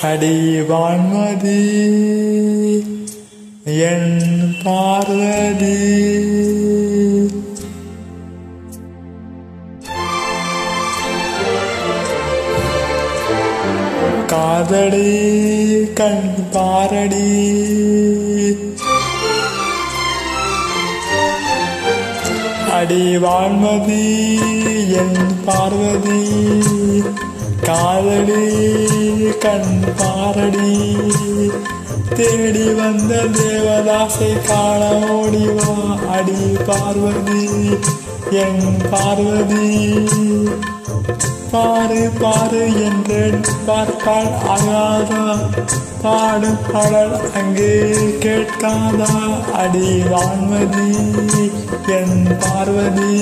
அடி வான்மதி என் பார்வதி. காதடி கண் பாரடி. அடி வான்மதி என் பார்வதி. காதடி கண் பாரடி. தேடி வந்த தேவதாசை காண ஓடிவா அடி பார்வதி. என் பார்வதி. பாரு பாரு என்று பார்த்தால் ஆகாதா பாடும் பாடல் அங்கே கேட்காதா. அடி வான்மதி என் பார்வதி.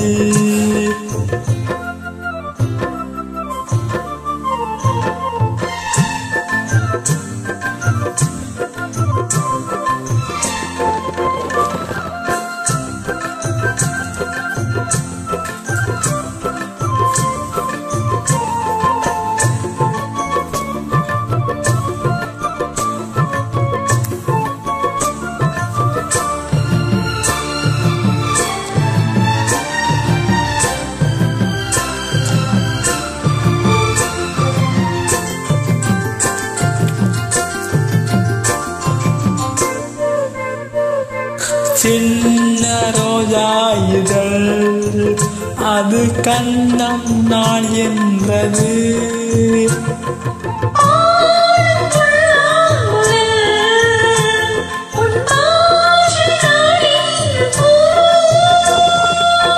சின்ன ரோஜா இதழ்? அது கண்ணம் நான் என்றது.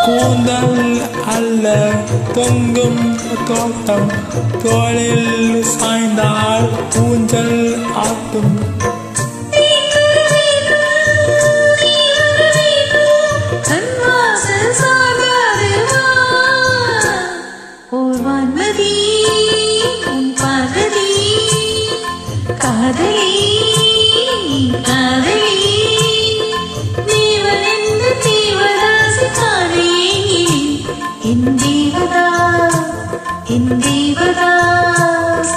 கூந்தல் அல்ல தொங்கும் தோட்டம். தோளில் சாய்ந்தால் ஊஞ்சல் ஆட்டும். காதலி காதலி. தேவனெந்த தேவதாசி காதலி என் தேவதா என் தேவதாஸ்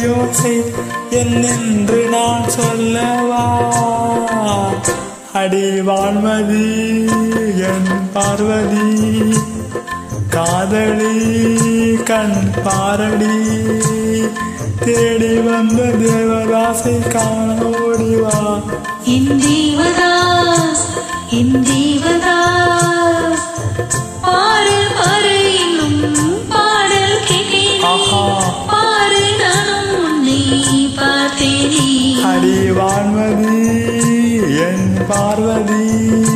வளையோசை என்னென்று நான் சொல்லவா? அடி வான்மதி என் பார்வதி காதலி கண் பாரடி தேடி வந்த தேவதாசை காண ஓடிவா? என் தேவதாஸ் என் தேவதாஸ் பாரு பாரு பார்வதி